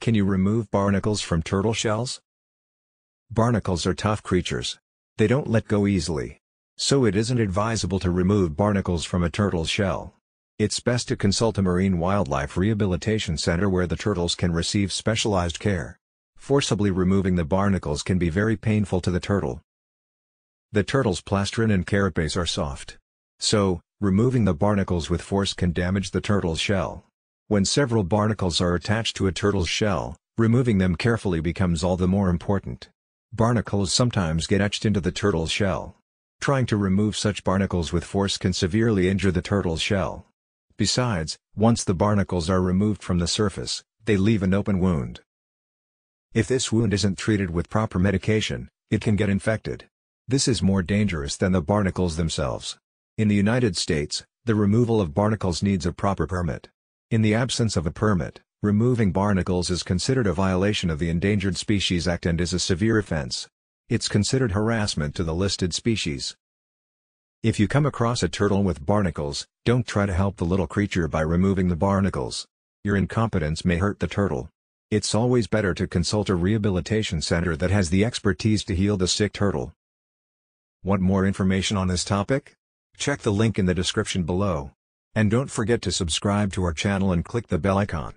Can you remove barnacles from turtle shells? Barnacles are tough creatures. They don't let go easily. So it isn't advisable to remove barnacles from a turtle's shell. It's best to consult a marine wildlife rehabilitation center where the turtles can receive specialized care. Forcibly removing the barnacles can be very painful to the turtle. The turtle's plastron and carapace are soft. So, removing the barnacles with force can damage the turtle's shell. When several barnacles are attached to a turtle's shell, removing them carefully becomes all the more important. Barnacles sometimes get etched into the turtle's shell. Trying to remove such barnacles with force can severely injure the turtle's shell. Besides, once the barnacles are removed from the surface, they leave an open wound. If this wound isn't treated with proper medication, it can get infected. This is more dangerous than the barnacles themselves. In the United States, the removal of barnacles needs a proper permit. In the absence of a permit, removing barnacles is considered a violation of the Endangered Species Act and is a severe offense. It's considered harassment to the listed species. If you come across a turtle with barnacles, don't try to help the little creature by removing the barnacles. Your incompetence may hurt the turtle. It's always better to consult a rehabilitation center that has the expertise to heal the sick turtle. Want more information on this topic? Check the link in the description below. And don't forget to subscribe to our channel and click the bell icon.